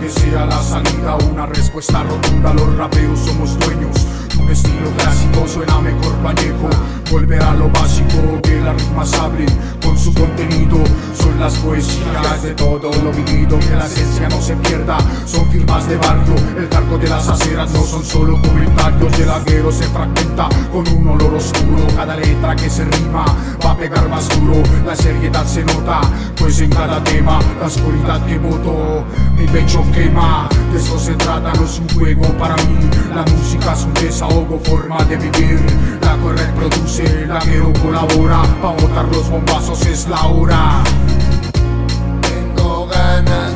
que sea la salida una respuesta rotunda. Los rapeos somos dueños un estilo clásico, suena mejor añejo. Volver a lo básico, que las rimas hablen con su contenido. Las poesías de todo lo vivido, que la esencia no se pierda. Son firmas de barrio, el cargo de las aceras no son solo comentarios. El aguero se fragmenta con un olor oscuro. Cada letra que se rima va a pegar más duro. La seriedad se nota, pues en cada tema la oscuridad que voto mi pecho quema. De se trata, no es un juego para mí. La música es un desahogo, forma de vivir. La que reproduce, la que colabora. Pa' botar los bombazos es la hora. na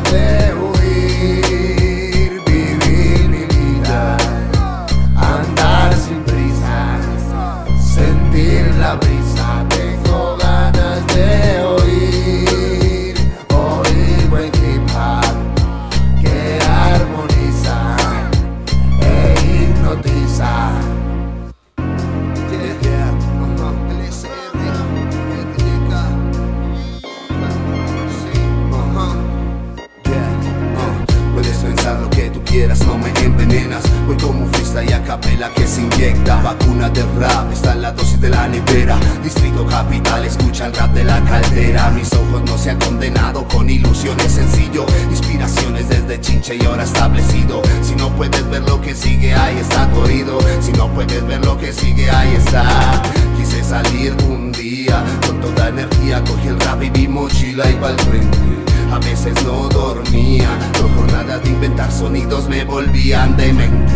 me envenenas Voy como freestyle y a capela que se inyecta. Vacuna de rap, está en la dosis de la nevera. Distrito Capital, escucha el rap de la caldera. Mis ojos no se han condenado con ilusiones sencillo. Inspiraciones desde chinche y ahora establecido. Si no puedes ver lo que sigue, ahí está oído. Si no puedes ver lo que sigue, ahí está salir un día con toda energía Cogí el rap y vi mochila y pa'l frente a veces no dormía, dos jornadas de inventar sonidos me volvían demente.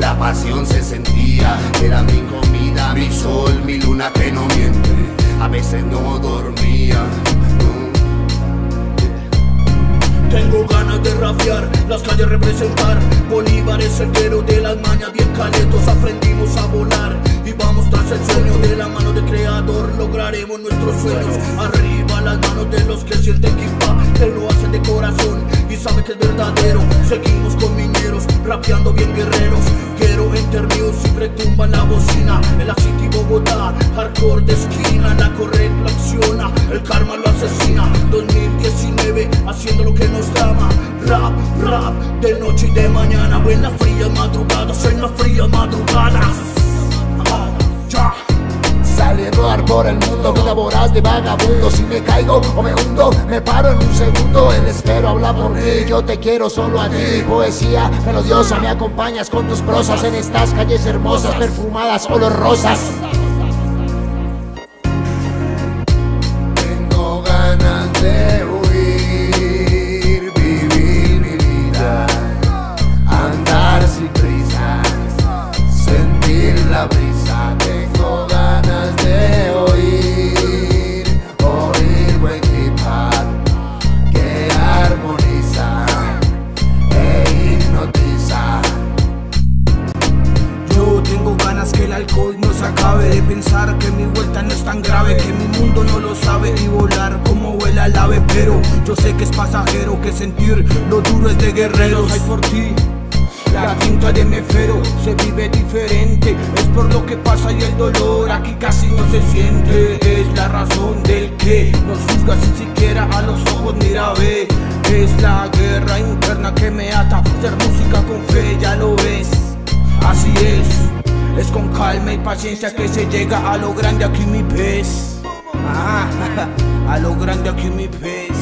La pasión se sentía, calles representar. Bolívar es el guero de las mañas bien caletos Aprendimos a volar. Y vamos tras el sueño De la mano del creador lograremos nuestros sueños. Arriba las manos de los que sienten Que madrugadas, en las frías madrugadas ya. Saliendo a por el mundo, vida voraz de vagabundo. Si me caigo o me hundo, me paro en un segundo. El espero habla por mí, yo te quiero solo a ti. Poesía melodiosa, me acompañas con tus prosas En estas calles hermosas, perfumadas, olor rosas alcohol no se acabe De pensar que mi vuelta no es tan grave Que mi mundo no lo sabe y volar como vuela el ave Pero yo sé que es pasajero Que sentir lo duro es de guerreros. Hay por ti la tinta de mefero se vive diferente Es por lo que pasa y el dolor aquí casi no se siente. Es la razón del que nos juzga sin siquiera a los ojos mira ve Es la guerra interna que me ata Ser música con fe ya lo ves Así es, es con calma y paciencia que se llega a lo grande aquí mi pez. Ah, a lo grande aquí mi pez.